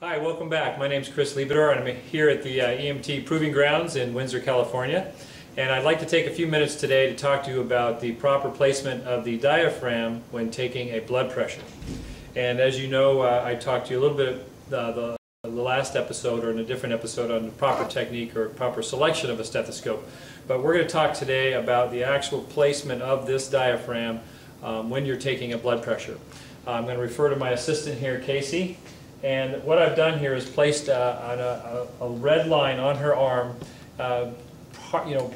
Hi, welcome back. My name is Chris Le Baudour and I'm here at the uh, EMT Proving Grounds in Windsor, California. And I'd like to take a few minutes today to talk to you about the proper placement of the diaphragm when taking a blood pressure. And as you know, uh, I talked to you a little bit uh, the, the last episode or in a different episode on the proper technique or proper selection of a stethoscope. But we're going to talk today about the actual placement of this diaphragm um, when you're taking a blood pressure. I'm going to refer to my assistant here, Casey. And what I've done here is placed uh, a, a, a, red line on her arm, uh, you know,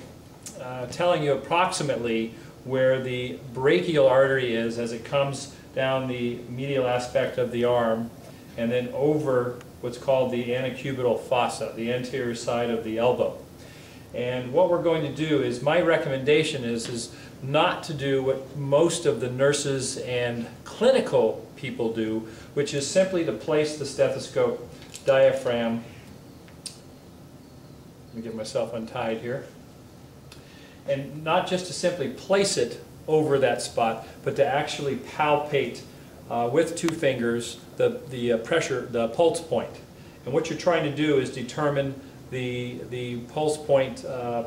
uh, telling you approximately where the brachial artery is as it comes down the medial aspect of the arm and then over what's called the antecubital fossa, the anterior side of the elbow. And what we're going to do is, my recommendation is, is not to do what most of the nurses and clinical people do, which is simply to place the stethoscope diaphragm, let me get myself untied here, and not just to simply place it over that spot, but to actually palpate uh, with two fingers the, the uh, pressure, the pulse point. And what you're trying to do is determine the, the pulse point uh,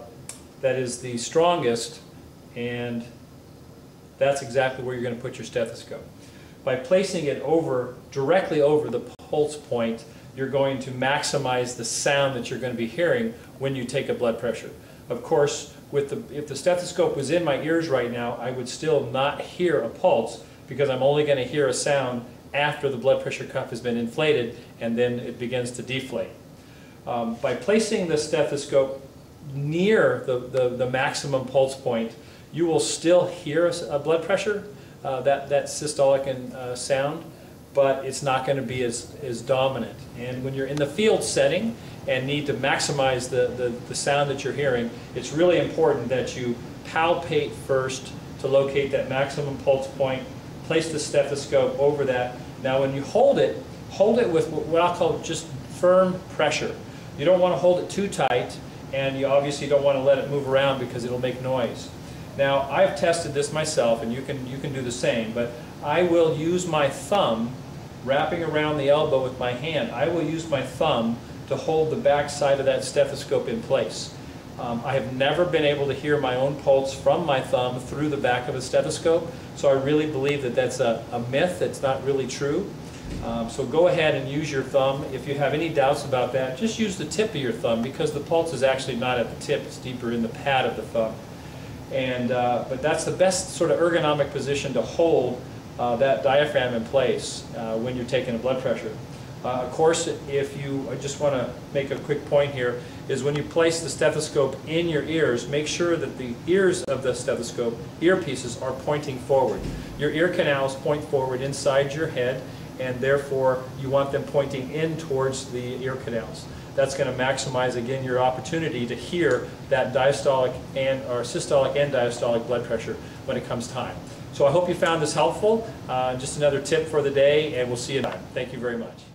that is the strongest and that's exactly where you're going to put your stethoscope. By placing it over, directly over the pulse point, you're going to maximize the sound that you're going to be hearing when you take a blood pressure. Of course, with the, if the stethoscope was in my ears right now, I would still not hear a pulse because I'm only going to hear a sound after the blood pressure cuff has been inflated and then it begins to deflate. Um, by placing the stethoscope near the, the, the, maximum pulse point, you will still hear a, a blood pressure, uh, that, that systolic and, uh, sound, but it's not going to be as, as dominant. And when you're in the field setting and need to maximize the, the, the sound that you're hearing, it's really important that you palpate first to locate that maximum pulse point, place the stethoscope over that. Now when you hold it, hold it with what I'll call just firm pressure. You don't want to hold it too tight, and you obviously don't want to let it move around because it'll make noise. Now, I've tested this myself, and you can, you can do the same, but I will use my thumb, wrapping around the elbow with my hand, I will use my thumb to hold the back side of that stethoscope in place. Um, I have never been able to hear my own pulse from my thumb through the back of a stethoscope, so I really believe that that's a, a myth, that's not really true. Um, so go ahead and use your thumb. If you have any doubts about that, just use the tip of your thumb because the pulse is actually not at the tip, it's deeper in the pad of the thumb. And, uh, but that's the best sort of ergonomic position to hold uh, that diaphragm in place uh, when you're taking a blood pressure. Uh, of course, if you, I just want to make a quick point here, is when you place the stethoscope in your ears, make sure that the ears of the stethoscope, earpieces, are pointing forward. Your ear canals point forward inside your head and therefore you want them pointing in towards the ear canals. That's going to maximize again your opportunity to hear that diastolic and or systolic and diastolic blood pressure when it comes time. So I hope you found this helpful. Uh, just another tip for the day and we'll see you next time. Thank you very much.